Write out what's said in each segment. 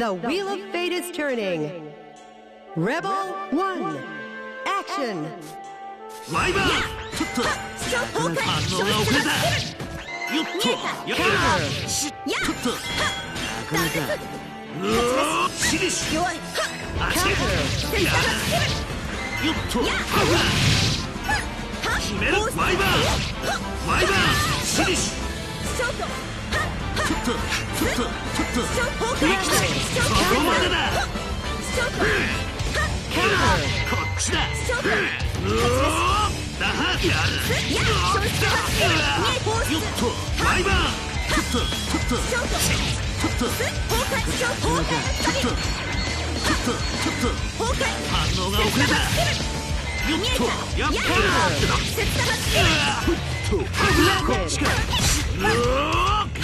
The Wheel of Fate is turning. Rebel 1, action! Live up! Counter! っと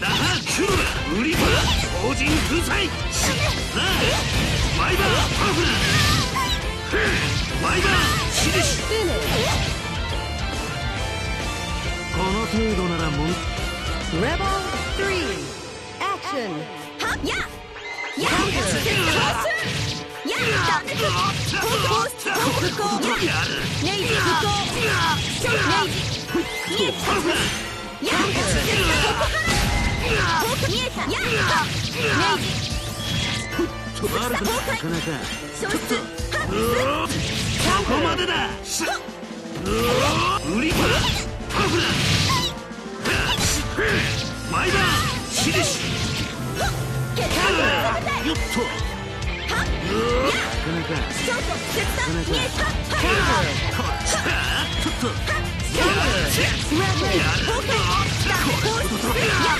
っなあシュロラ売り場法人粉砕なあワイバーパフラワイバーしりし Finish! この程度ならもん Rebel 3. Action! はやや切断放出や断絶放出放出放出やネイジ不幸ショーネイジ見えたパフラや切断ここ見えたやったこっちだちょっとやるやる崩壊放出やネ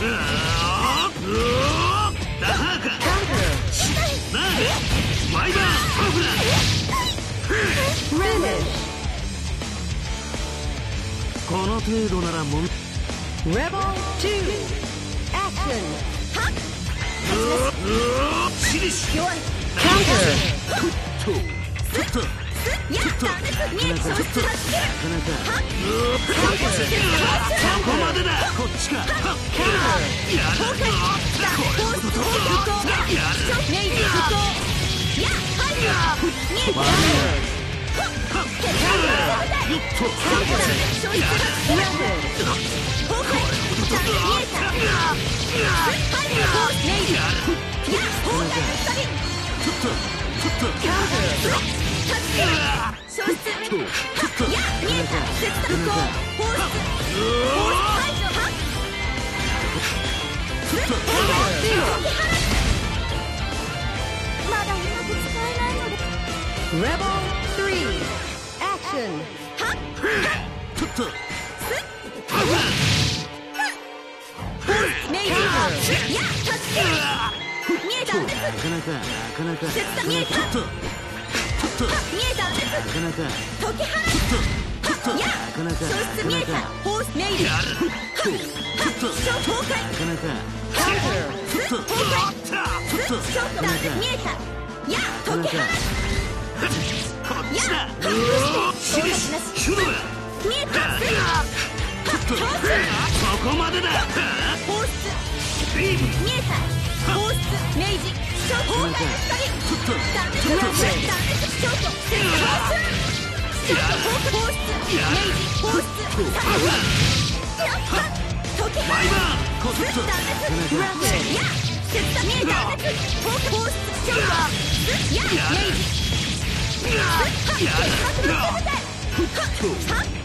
うおうおダハーか Counter! なあワイバーパフラ Finish! この程度ならもん Rebel 2. Action! うおしりし弱い Counter! とちょっとや断絶見えたなかなかそこまでだこっちかはっやる崩壊放出放出やるネイジ不幸や入る見えた Weapon! 崩壊見えた入る放出ネイジや崩壊の光ちょっと。ちょっと。Counter! 消失や見えた切断不幸放出放出排除はまだうまく使えないので Rebel 3. Action! ちょっと。ネイジーや助け見えたんですなかなかなかなか切断見えたちょっと。ちょっと。見えたんですなかなか解き放ちょっと。ちょっと。やなかなか消失見えた放出ネイジやるちょっと。ショート崩壊なかなか Counter! ちょっと。崩壊ちょっと。ショート見えたや解き放こっちだやうおしりしキュロラ見えたちょっと。と。そこまでだ放出ビーム見えた放出明治超崩壊の光ちょっと。断熱断熱断熱超と。放出超と。放出明治放出さあ時計ワイバーや切断見え断熱放放出超と。や明治や結膜の手伝いは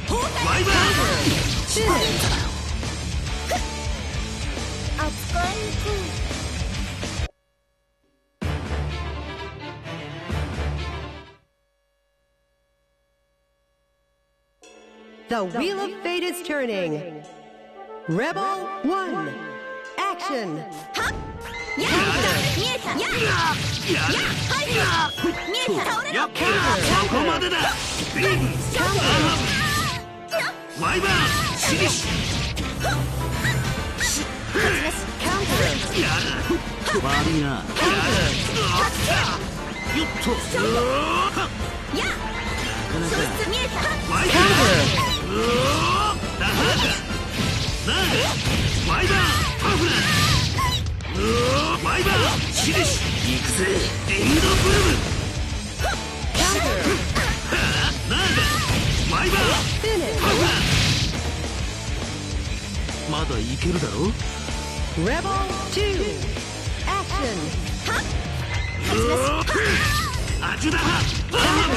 崩壊ワイバー Finish. 扱いにくい The Wheel of Fate is turning. Rebel 1. Action. はや見えたやややはい見えた倒れろやっそこまでだビームワイバー The Wheel of Fate is turning. Rebel 1. Action. Huh? Yeah. Yeah. Yeah. Yeah. Yeah. Yeah. Yeah. Yeah. 悪いな。やるよっと。はや消失見えたワイ.ー。パフラワイバー。シリシ行くぜエンドブルム Counter. ナー。ガワイバー.パフラまだいけるだろ Rebel 2. Action. アジュダハダメ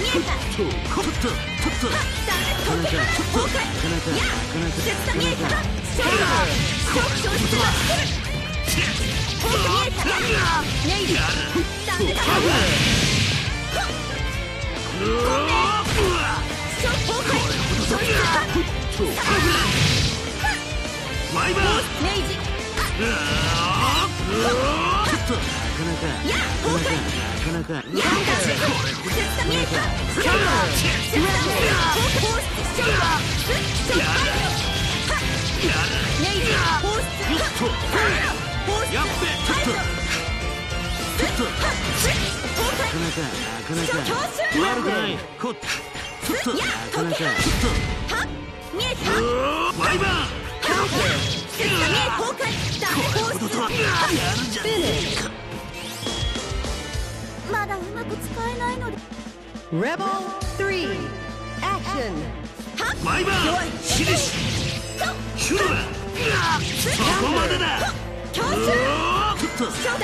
見えたとちょっとちょっと断熱溶け放崩壊や切断見えた消消消失は作る放棄見えたネイビー断熱破うおうわ消崩壊消失はとワイバー見えた使えないので Rebel 3. Action. ワイバーシリシシュラそこまでだ強襲うおちょっトや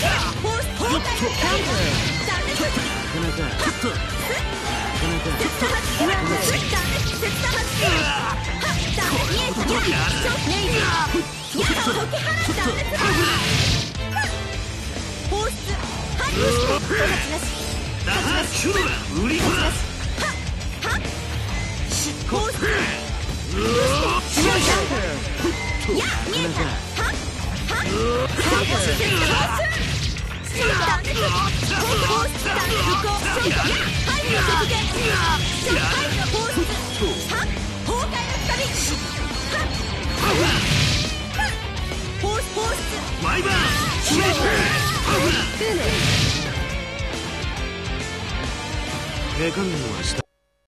や放出崩壊断熱ちょやショートネイジや解き放断熱放出はい